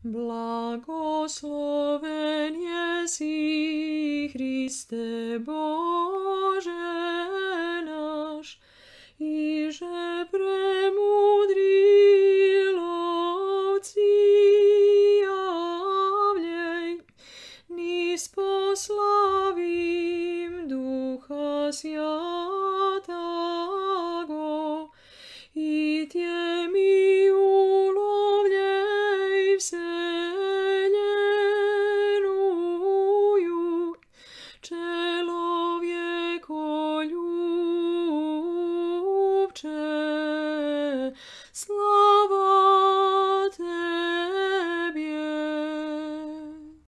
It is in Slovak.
Blagoslovenie si, Kriste Bože náš, i že premudril ovci javnej, nis poslavím Ducha Sviatého.